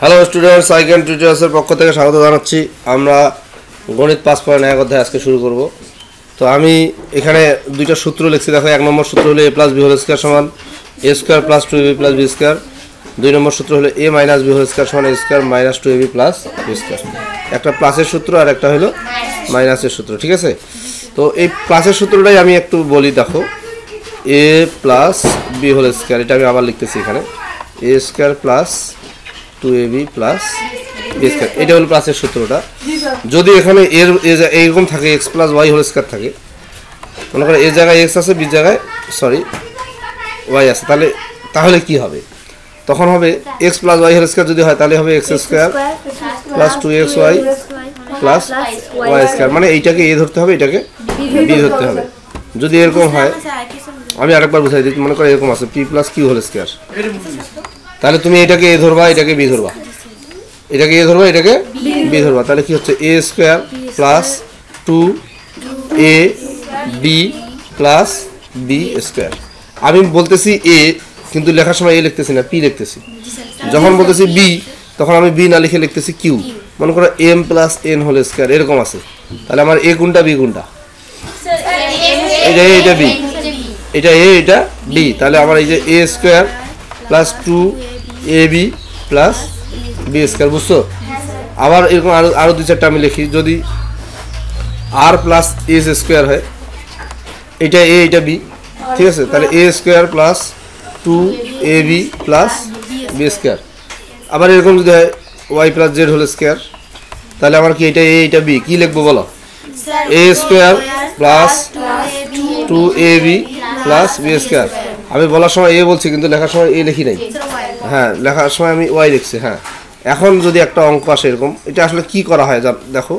Hello students I can টিচার্সের পক্ষ থেকে স্বাগত জানাচ্ছি। আমরা গণিত পাঁচ পয়েন্ট এক অধ্যায় আজকে শুরু করব। তো আমি এখানে দুইটা সূত্র লিখছি। দেখো, এক নম্বর সূত্র হলো A plus B whole square সমান A square plus two B plus B square দুই নম্বর সূত্র হলো A minus B whole square সমান A square minus two B plus B square একটা প্লাসের সূত্র আর একটা হলো মাইনাসের সূত্র, ঠিক আছে? তো এই প্লাসের সূত্রটাই আমি একটু বলি, দেখো। A plus B whole square এটা আমি আবার লিখতেছি এখানে। A square plus two A B plus B square এটা হলো প্লাসের সূত্রটা। যদি এখানে এর এইরকম থাকে X plus Y whole square থাকে, মনে করো এ জায়গায় এক্স আছে বি জায়গায় সরি ওয়াই আছে, তাহলে তাহলে কি হবে? তখন হবে X plus Y whole square যদি হয়, তাহলে হবে X square plus two X Y plus Y square মানে এইটাকে এ ধরতে হবে, এটাকে বি ধরতে হবে। যদি এরকম হয়, আমি আরেকবার বুঝাই দিই, মনে করো এরকম আছে P plus Q whole square তাহলে তুমি এটাকে এ ধরবা, এটাকে বি ধরবা। এটাকে এ ধরবা, এটাকে বি ধরবা। তাহলে কি হচ্ছে? A square plus two A B plus B square. আমি বলতেছি এ, কিন্তু লেখার সময় এ লিখতেছি না, পি লিখতেছি। যখন বলতেছি বি, তখন আমি বি না লিখে লিখতেছি কিউ। মনে করো M plus N whole square, এরকম আছে। তাহলে আমার এ কোনটা বি কোনটা এটা এ, এটা বি। এটা এ, এটা বি। তাহলে আমার এই যে A square plus two A B plus B square বুঝছ? আবার এরকম আরও আরও দু চারটা আমি লিখি। যদি আর প্লাস এস স্কোয়ার হয়, এটা এ এটা বি ঠিক আছে? তাহলে A square plus two A B plus B square আবার এরকম যদি হয় Y plus Z whole square তাহলে আমার কি এটা এ এটা বি কী লিখব বলো? A square plus two A B plus B square আমি বলার সময় এ বলছি, কিন্তু লেখার সময় এ লিখি নাই। হ্যাঁ লেখার সময় আমি ওয়াই লিখছি হ্যাঁ। এখন যদি একটা অঙ্ক আসে এরকম, এটা আসলে কি করা হয়? দেখো,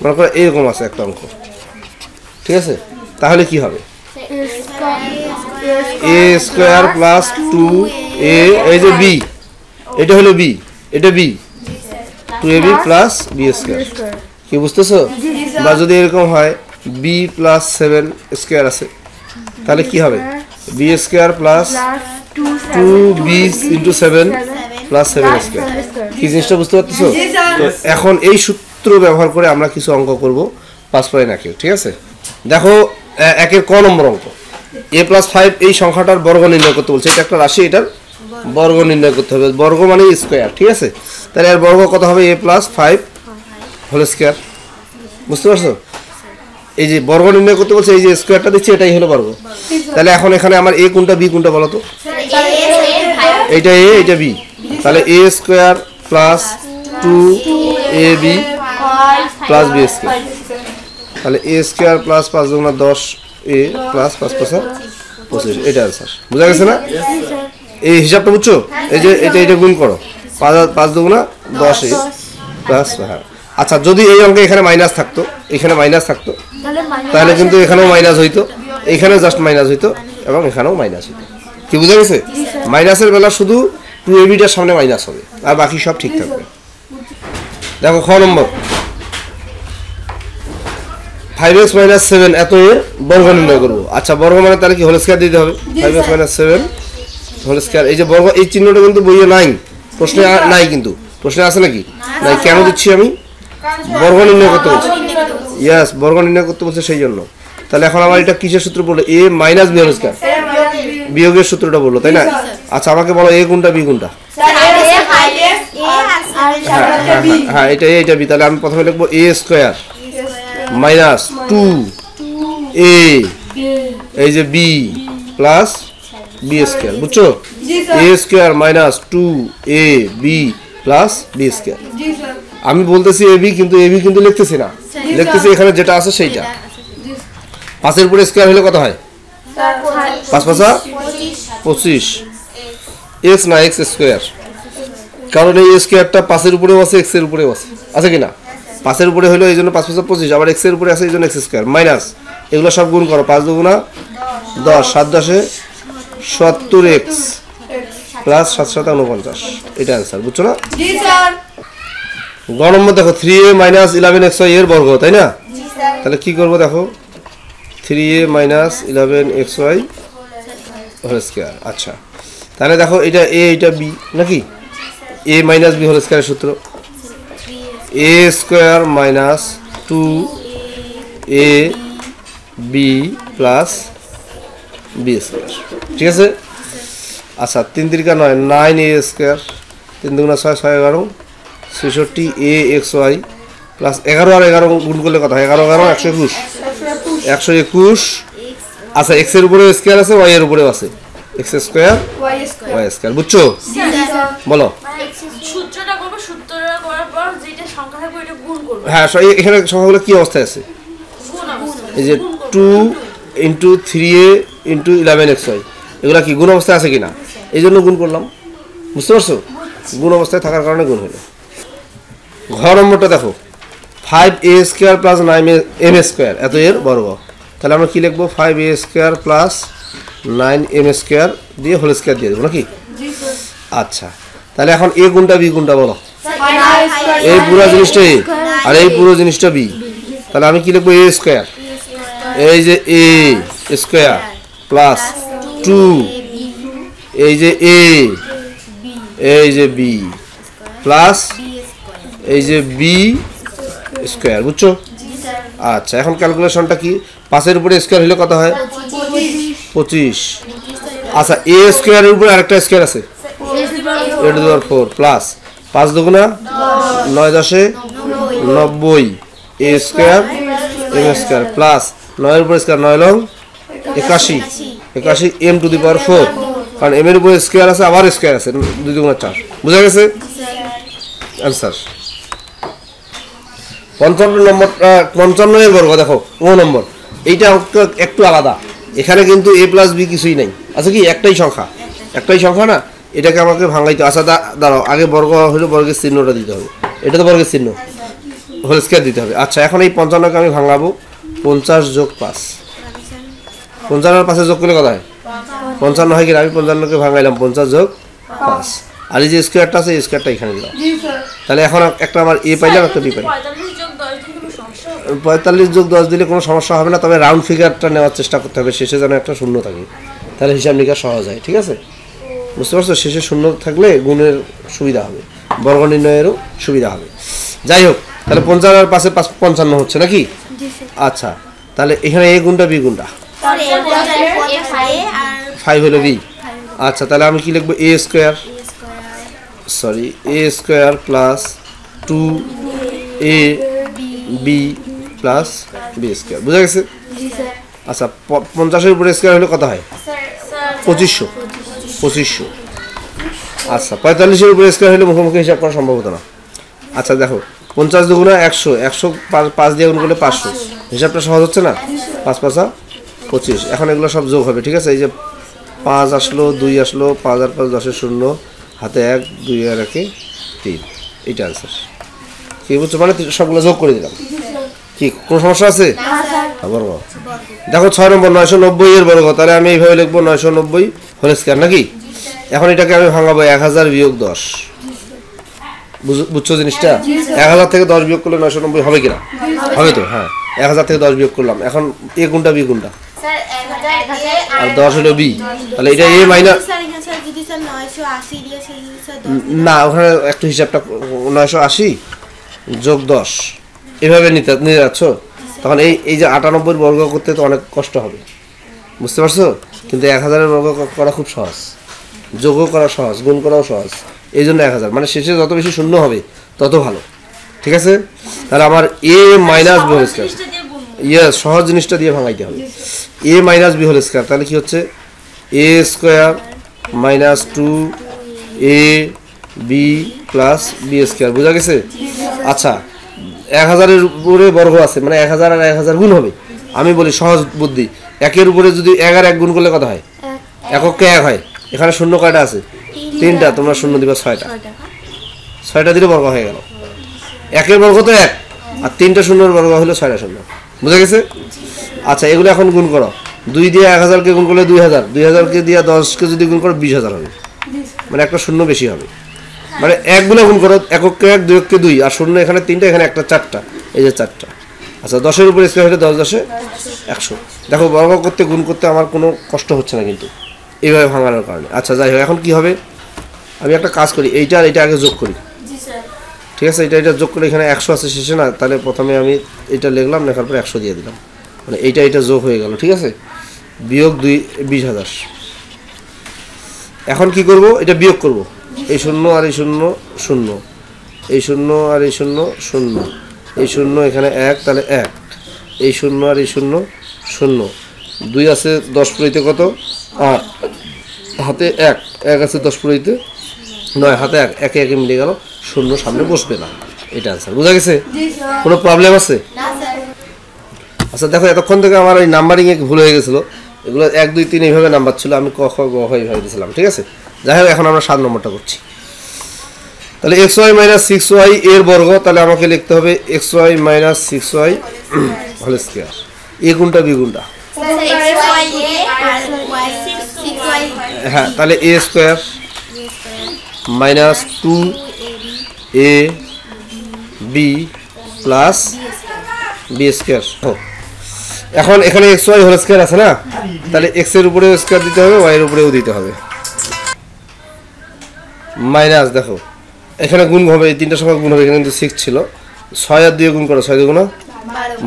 মনে করো এরকম আছে একটা অঙ্ক। ঠিক আছে? তাহলে কি হবে? A square plus two A এই যে বি এটা হলো বি এটা B two A B plus B square কি বুঝতেছো? বা যদি এরকম হয় বি প্লাস সেভেন স্কোয়ার আছে, তাহলে কি হবে? B square plus two B seven plus seven square কি জিনিসটা বুঝতে পারতেছো? তো এখন এই সূত্র ব্যবহার করে আমরা কিছু অঙ্ক করব পাঁচ পয়েন্ট একের ঠিক আছে? দেখো একের ক নম্বর অঙ্ক। এ প্লাস ফাইভ এই সংখ্যাটার বর্গ নির্ণয় করতে বলছে। এটা একটা রাশি, এটার বর্গ নির্ণয় করতে হবে। বর্গ মানে স্কোয়ার ঠিক আছে? তাহলে এর বর্গ কত হবে? A plus five whole square বুঝতে পারছ? এই যে বর্গ নির্ণয় করতে বলছে, এই যে স্কোয়ারটা দিচ্ছি এটাই হলো বর্গ। তাহলে এখন এখানে আমার এ কোনটা বি কোনটা বলো তো? এইটা এ এটা বি তাহলে A square plus two A B plus B square তাহলে এ স্কোয়ার প্লাস পাঁচ দুগুণা দশ এ প্লাস পাঁচ পাঁচা পঁচিশ। এটা অ্যান্সার বুঝা গেছে না? এই হিসাবটা বুঝছ? এই যে এটা এটা গুণ করো। পাঁচ পাঁচ দুগুণা দশ এ প্লাস হ্যাঁ আচ্ছা যদি এই অঙ্কে এখানে মাইনাস থাকতো এখানে মাইনাস থাকতো তাহলে কিন্তু এখানেও মাইনাস হইতো এখানে জাস্ট মাইনাস হইতো এবং এখানেও মাইনাস হইতো। কি বুঝা গেছে? মাইনাসের বেলা শুধু টু এবিটার সামনে মাইনাস হবে আর বাকি সব ঠিক থাকবে। দেখো খ নম্বর। ফাইভ এক্স মাইনাস সেভেন এত এর বর্গ নির্ণয় করব। আচ্ছা বর্গ মানে তাহলে কি হোল স্কোয়ার দিতে হবে? Five X minus seven whole square এই যে বর্গ এই চিহ্নটা কিন্তু বইয়ে নাই। প্রশ্নে নাই কিন্তু। প্রশ্নে আছে নাকি? নাই। কেন দিচ্ছি আমি? বর্গ নির্ণয় করতে বলছে। ইয়াস বর্গ নির্ণয় করতে বলছে সেই জন্য। তাহলে এখন আমার এটা কিসের সূত্র বলল? A minus B whole square বিয়োগের সূত্রটা বলল তাই না? আচ্ছা আমাকে বলো এ কোনটা বি কোনটা? হ্যাঁ হ্যাঁ হ্যাঁ, হ্যাঁ এটা এটা বি তাহলে আমি প্রথমে লিখব A square minus two A এই যে বি প্লাস বি স্কোয়ার বুঝছ? A square minus two A B plus B square আমি বলতেছি এ বি কিন্তু এ বি কিন্তু লিখতেছি না। লিখতেছি এখানে যেটা আছে সেইটা। পাঁচের উপরে স্কোয়ার হলে কত হয়? পাঁচ পাঁচা? পঁচিশ। এক্স না এক্স স্কোয়ার কারণ এই স্কোয়ারটা পাঁচের উপরেও আছে এক্সের উপরেও আছে। আছে কি না পাঁচের উপরে হলো এই জন্য পাঁচ পাঁচ পঁচিশ আবার এক্সের উপরে আছে এই জন্য এক্স স্কোয়ার মাইনাস এগুলো সব গুণ করো পাঁচ দুগুণা দশ। সাত দশে সত্তর এক্স প্লাস সাত সাত উনপঞ্চাশ এটা অ্যান্সার বুঝছ না? গ নম্বর দেখো three A minus eleven X Y এর বর্গ তাই না? তাহলে কি করব দেখো? Three A minus eleven X Y whole square আচ্ছা। তাহলে দেখো এটা এ এটা বি নাকি? এ মাইনাস বি হোল স্কোয়ারের সূত্র। A square minus two A B plus B square ঠিক আছে? আচ্ছা তিন তিরিকা নয় নাইন এ স্কোয়ার তিন দুগুণা ছয় ছয় এগারো। ছেষট্টি এ এক্স ওয়াই প্লাস এগারো আর এগারো গুণ করলে কথা এগারো এগারো একশো একুশ। একশো একুশ। আচ্ছা এক্সের উপরে স্কোয়ার আছে ওয়াই এর উপরেও আছে। X square Y square. বুঝছ? বলো। সূত্রটা করব সূত্রটা করার পর যেটা সংখ্যা থাকবে ওইটা গুণ করব। হ্যাঁ এখানে সংখ্যাগুলো কি অবস্থায় আছে? এই যে two into three A into eleven X Y এগুলো কি গুণ অবস্থায় আছে কিনা? এই জন্য গুণ করলাম। বুঝতে পারছ? গুণ অবস্থায় থাকার কারণে গুণ হলো। ঘর নম্বরটা দেখো। Five A square plus nine M A square এত এর বর্গ। তাহলে আমরা কী লিখব? Five A square plus nine M A square দিয়ে হোল স্কোয়ার দিয়ে দেবো নাকি? আচ্ছা। তাহলে এখন এ গুণটা বি গুণটা বলো। এই পুরো জিনিসটা এ আর এই পুরো জিনিসটা বি তাহলে আমি কি লিখব? এ স্কোয়ার এই যে এ স্কোয়ার প্লাস টু এই যে এ এই যে বি প্লাস এই যে বি স্কোয়ার বুঝছ? আচ্ছা এখন ক্যালকুলেশনটা কি? পাঁচের উপরে স্কোয়ার হলে কত হয়? পঁচিশ। আচ্ছা এ স্কোয়ারের উপরে আরেকটা স্কোয়ার আছে? এ টু দেওয়ার ফোর প্লাস পাঁচ দুগুণা নয় দশে নব্বই। A square M square plus নয়ের উপরে স্কোয়ার নয় লং একাশি। একাশি M to the power four কারণ এম এর উপরে স্কোয়ার আছে আবার স্কোয়ার আছে দুই দুগুণা চার। বুঝা গেছে? অ্যান্সার পঞ্চান্ন নম্বর পঞ্চান্ন এর বর্গ দেখো ও নম্বর। এইটা একটু- আলাদা। এখানে কিন্তু এ প্লাস বি কিছুই নাই। আচ্ছা কি একটাই সংখ্যা। একটাই সংখ্যা না এটাকে আমাকে ভাঙাইতে আচ্ছা দা- দাঁড়াও আগে বর্গ হলে বর্গের চিহ্নটা দিতে হবে। এটা তো বর্গের চিহ্ন। হোল স্কোয়ার দিতে হবে। আচ্ছা এখন এই পঞ্চান্নকে আমি ভাঙাবো। পঞ্চাশ যোগ পাঁচ। পঞ্চান্নর পাশে যোগ করলে কথা হয়? পঞ্চান্ন হয় কিনা আমি পঞ্চান্নকে ভাঙাইলাম পঞ্চাশ যোগ পাঁচ। আর এই যে স্কোয়ারটা আছে এই স্কোয়ারটা এখানে দিলাম। তাহলে এখন একটা আমার এ পাইলাম একটা বি পাইলাম পঁয়তাল্লিশ যোগ দশ দিন কোনো সমস্যা হবে? পঁয়তাল্লিশ যোগ দশ দিলে কোনো সমস্যা হবে না তবে রাউন্ড ফিগারটা নেওয়ার চেষ্টা করতে হবে। শেষে যেন একটা শূন্য থাকে। তাহলে হিসাব নিকাশ সহজ হয় ঠিক আছে? বুঝতে পারছ? শেষে শূন্য থাকলে গুণের সুবিধা হবে। বর্গ নির্ণয়েরও সুবিধা হবে। যাই হোক তাহলে পঞ্চান্ন আর পাশে পাঁচ পঞ্চান্ন হচ্ছে নাকি? আচ্ছা তাহলে এখানে এ গুণটা বি গুণটা? ফাইভ হলো বি। আচ্ছা তাহলে আমি কি লিখব? A square. Sorry A square plus two A B. Plus B square. বুঝা গেছে? আচ্ছা পঞ্চাশের উপরে স্কোয়ার হলে কত হয়? পঁচিশশো। পঁচিশশো। আচ্ছা পঁয়তাল্লিশের উপরে স্কোয়ার হলে মুখোমুখি হিসাব করা সম্ভব হতো না। আচ্ছা দেখো পঞ্চাশ দুগুণা একশো একশো পাঁচ- পাঁচ দিয়ে গুণ করলে পাঁচশো। হিসাবটা সহজ হচ্ছে না? পাঁচ পাঁচা পঁচিশ। এখন এগুলো সব যোগ হবে ঠিক আছে? এই যে পাঁচ আসলো দুই আসলো পাঁচ আর পাঁচ দশের শূন্য হাতে এক দুই আর একে তিন। এইটা আনসার কি বুঝছ? মানে সবগুলো যোগ করে দিলাম। কি, কোনো সমস্যা আছে? বর্গ দেখো ছয় নম্বর, নয়শো নব্বই এর বর্গ তাহলে আমি এইভাবে লিখব নয়শো নব্বই হোল স্কোয়ার নাকি? এখন এটাকে আমি ভাঙাবো এক হাজার বিয়োগ দশ। বুঝ- বুঝছ জিনিসটা? এক হাজার থেকে দশ বিয়োগ করলে নয়শো নব্বই হবে কিনা? হবে তো হ্যাঁ। এক হাজার থেকে দশ বিয়োগ করলাম। এখন এ কোনটা বি কোনটা আর দশ হলো বি। তাহলে এটা এ মাইনাস না, ওখানে একটু হিসাবটা, নয়শো আশি যোগ দশ। এভাবে নিতে নিতে যাচ্ছ, তখন এই এই যে আটানব্বই বর্গ করতে তো অনেক কষ্ট হবে। বুঝতে পারছ? কিন্তু এক হাজারের বর্গ করা খুব সহজ। যোগও করা সহজ, গুণ করাও সহজ। এই জন্য এক হাজার। মানে শেষে যত বেশি শূন্য হবে, তত ভালো। ঠিক আছে? তাহলে আমার A minus B whole square. Yes, সহজ জিনিসটা দিয়ে ভাঙাইতে হবে। A minus B whole square, তাহলে কি হচ্ছে? A square minus two A B plus B square. বোঝা গেছে? আচ্ছা এক হাজারের উপরে বর্গ আছে মানে এক হাজার আর এক হাজার গুণ হবে। আমি বলি সহজ বুদ্ধি। একের উপরে যদি এক আর এক গুণ করলে কত হয়? এককে এক হয়। এখানে শূন্য কয়টা আছে? তিনটা। তোমরা শূন্য দিবা ছয়টা। ছয়টা। দিলে বর্গ হয়ে গেল। একের বর্গ তো এক আর তিনটা শূন্যর বর্গ হলো ছয়টা শূন্য। বুঝা গেছে? আচ্ছা এগুলো এখন গুণ করো। দুই দিয়ে এক হাজারকে গুণ করলে দুই হাজার। দুই হাজারকে দিয়ে দশকে যদি গুণ করো বিশ হাজার হবে। মানে একটা শূন্য বেশি হবে। মানে একগুলো গুণ করো এককে এক দুই এককে দুই আর শূন্য এখানে তিনটা এখানে একটা চারটা এই যে চারটা। আচ্ছা দশের উপরে স্কোয়ার হলে দশ দশে একশো। দেখো বর্গ করতে গুণ করতে আমার কোনো কষ্ট হচ্ছে না কিন্তু এইভাবে ভাঙানোর কারণে। আচ্ছা যাই হোক এখন কি হবে? আমি একটা কাজ করি এইটা আর এটা আগে যোগ করি। ঠিক আছে এটা এটা যোগ করে এখানে একশো আছে শেষে না তাহলে প্রথমে আমি এটা লিখলাম লেখার পরে একশো দিয়ে দিলাম। মানে এইটা এটা যোগ হয়ে গেল ঠিক আছে? বিয়োগ দুই বিশ হাজার। এখন কি করব? এটা বিয়োগ করব। এই শূন্য আর এই শূন্য শূন্য। এই শূন্য আর এই শূন্য শূন্য। এই শূন্য এখানে এক তাহলে এক। এই শূন্য আর এই শূন্য শূন্য। দুই আছে দশ পুরোইতে কত? আট। হাতে এক। এক আছে দশ পুরোইতে নয় হাতে এক। একে একে মিলে গেল। শূন্য সামনে বসবে না। এটা আনসার বোঝা গেছে? কোনো প্রবলেম আছে? আচ্ছা দেখো এতক্ষণ থেকে আমার ওই নাম্বারিংয়ে ভুল হয়ে গেছিল। এগুলো এক দুই তিন এইভাবে নাম্বার ছিল। আমি ক খ গ এইভাবে দিয়েছিলাম। ঠিক আছে? যাই হোক, এখন আমরা সাত নম্বরটা করছি। তাহলে X Y minus six Y এর বর্গ, তাহলে আমাকে লিখতে হবে X Y minus six Y whole square A গুণটা, বি গুণটা? হ্যাঁ তাহলে A square minus two A B plus B square এখন এখানে এক্স ওয়াই হোল স্কোয়ার আছে না? তাহলে এক্সের উপরেও স্কোয়ার দিতে হবে ওয়াই এর উপরেও দিতে হবে। মাইনাস, দেখো। এখানে গুণ হবে, এই তিনটা সময় গুণ হবে, এখানে কিন্তু সিক্স ছিল। ছয় আর দিয়ে গুণ করো, ছয় দুগুণ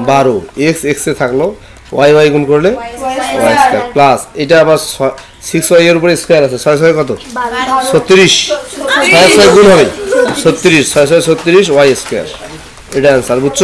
বারো। এক্স এক্সে থাকল ওয়াই ওয়াই গুণ করলে ওয়াই স্কোয়ার প্লাস এটা আবার সিক্স ওয়াই এর উপরে স্কোয়ার আছে। ছয় ছয় কত? ছত্রিশ। ছয় ছয় গুণ হবে। ছত্রিশ, ছয় ছয়, ছত্রিশ ওয়াই স্কোয়ার এটা অ্যান্সার বুঝছ?